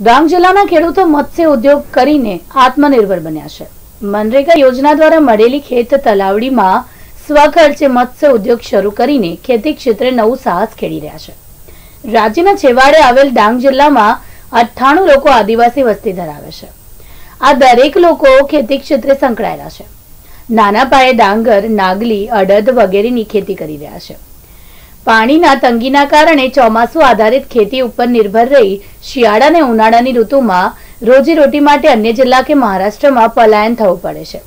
ડાંગ જિલ્લાના ખેડૂતો મત્સ્ય ઉદ્યોગ કરીને આત્મનિર્ભર બન્યા છે. મનરેગા યોજના દ્વારા મળેલી ખેત તલાવડીમાં સ્વખર્ચે મત્સ્ય ઉદ્યોગ શરૂ કરીને ખેતી ક્ષેત્રે નવું સાહસ ખેડી રહ્યા છે. રાજ્યના છેવાડે આવેલ ડાંગ જિલ્લામાં અઠ્ઠાણું લોકો આદિવાસી વસ્તી ધરાવે છે. આ દરેક લોકો ખેતી ક્ષેત્રે સંકળાયેલા છે. નાના પાયે ડાંગર, નાગલી, અડદ વગેરેની ખેતી કરી રહ્યા છે. પાણીના તંગીના કારણે ચોમાસુ આધારિત ખેતી ઉપર નિર્ભર રહી શિયાળા અને ઉનાળાની ઋતુમાં રોજીરોટી માટે અન્ય જિલ્લા કે મહારાષ્ટ્રમાં પલાયન થવું પડે છે.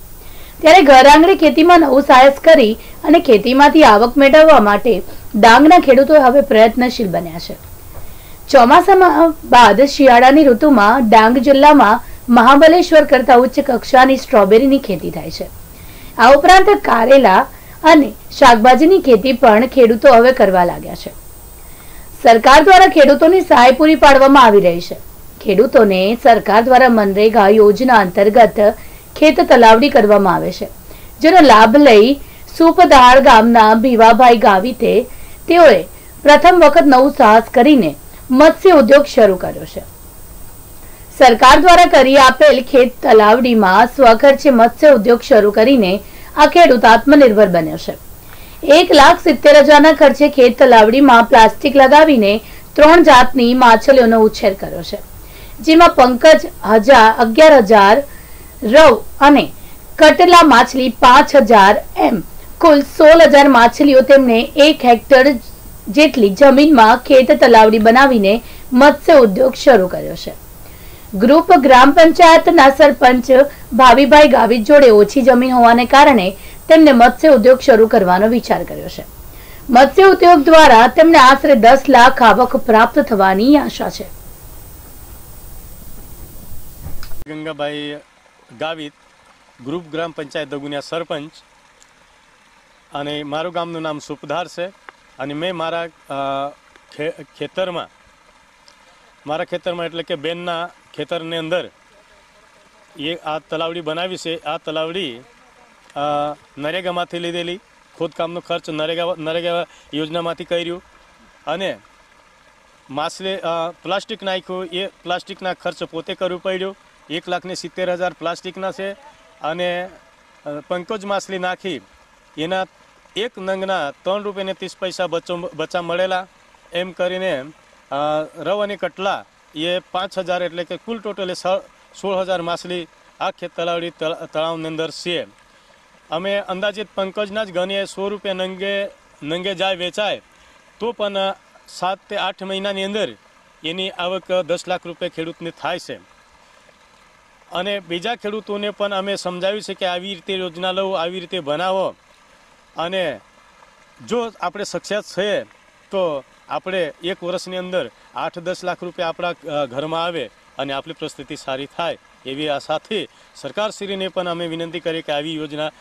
ત્યારે ઘર ખેતીમાં નવું સાહસ કરી અને ખેતીમાંથી આવક મેળવવા માટે ડાંગના ખેડૂતો હવે પ્રયત્નશીલ બન્યા છે. ચોમાસામાં બાદ શિયાળાની ઋતુમાં ડાંગ જિલ્લામાં મહાબલેશ્વર કરતા ઉચ્ચ કક્ષાની સ્ટ્રોબેરીની ખેતી થાય છે. આ ઉપરાંત કારેલા અને શાકભાજીની ખેતી પણ ખેડૂતો હવે કરવા લાગ્યા છે. સરકાર દ્વારા ખેડૂતોની સહાય પૂરી પાડવામાં આવી રહી છે. ખેડૂતોને સરકાર દ્વારા મનરેગા યોજના અંતર્ગત ખેત તલાવડી કરવામાં આવે છે, જેનો લાભ લઈ સુપદાળ ગામના ભીવાભાઈ ગાવિતે તેઓએ પ્રથમ વખત નવું સાહસ કરીને મત્સ્ય ઉદ્યોગ શરૂ કર્યો છે. સરકાર દ્વારા કરી આપેલ ખેત તલાવડીમાં સ્વખર્ચે મત્સ્ય ઉદ્યોગ શરૂ કરીને આ ખેડૂત આત્મનિર્ભર બન્યો છે. એક લાખ સિત્તેર હજારના ખર્ચે ખેત તલાવડીમાં પ્લાસ્ટિક લગાવીને ત્રણ જાતની માછલીઓનો ઉછેર કર્યો છે. જેમાં પંકજ હજાર અગિયાર હજાર, રવ અને કટલા માછલી પાંચ હજાર એમ. કુલ સોળ હજાર માછલીઓ તેમને એક હેક્ટર જેટલી જમીનમાં ખેત તલાવડી બનાવીને મત્સ્ય ઉદ્યોગ શરૂ કર્યો છે. ગ્રુપ ગ્રામ પંચાયતના સરપંચ ભાવીભાઈ ગાવિત જોડે ઓછી જમીન હોવાને કારણે તેમને મત્સ્ય ઉદ્યોગ શરૂ કરવાનો વિચાર કર્યો છે. મત્સ્ય ઉદ્યોગ દ્વારા તેમને આશરે દસ લાખ આવક પ્રાપ્ત થવાની આશા છે. ગંગાભાઈ ગાવિત, ગ્રુપ ગ્રામ પંચાયત દગુનિયા સરપંચ અને મારું ગામનું નામ સુપધાર છે અને મેં મારા ખેતરમાં મારા ખેતરમાં એટલે કે બેનના ખેતરની અંદર એ આ તલાવડી બનાવી છે. આ તલાવડી નરેગામાંથી લીધેલી. ખોદકામનો ખર્ચ નરેગા નરેગા યોજનામાંથી કર્યું. અને માછલે પ્લાસ્ટિક નાખ્યું. એ પ્લાસ્ટિકના ખર્ચ પોતે કરવું પડ્યું. એક લાખને સિત્તેર હજાર પ્લાસ્ટિકના છે. અને પંકજ માછલી નાખી. એના એક નંગના ત્રણ રૂપિયાને ત્રીસ પૈસા બચો, બચા મળેલા. એમ કરીને રવ અને કટલા એ પાંચ હજાર એટલે કે કુલ ટોટલે સોળ હજાર માછલી આ ખેત તલાવડી તળાવની અંદર છે. અમે અંદાજિત પંકજના જ ગણીએ સો રૂપિયા નંગે નંગે જાય વેચાય, તો પણ સાત તે આઠ મહિનાની અંદર એની આવક દસ લાખ રૂપિયા ખેડૂતને થાય છે. અને બીજા ખેડૂતોને પણ અમે સમજાવ્યું છે કે આવી રીતે યોજના લઉં, આવી રીતે બનાવો. અને જો આપણે સક્સેસ છે, તો આપણે એક વર્ષની અંદર આઠ દસ લાખ રૂપિયા આપણા ઘરમાં આવે અને આપણી પરિસ્થિતિ સારી થાય એવી આશાથી સરકારશ્રીને પણ અમે વિનંતી કરી કે આવી યોજના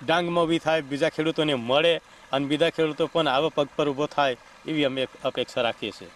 ડાંગમાં બી થાય, બીજા ખેડૂતોને મળે અને બીજા ખેડૂતો પણ આવા પગ પર ઊભો થાય એવી અમે અપેક્ષા રાખીએ છીએ.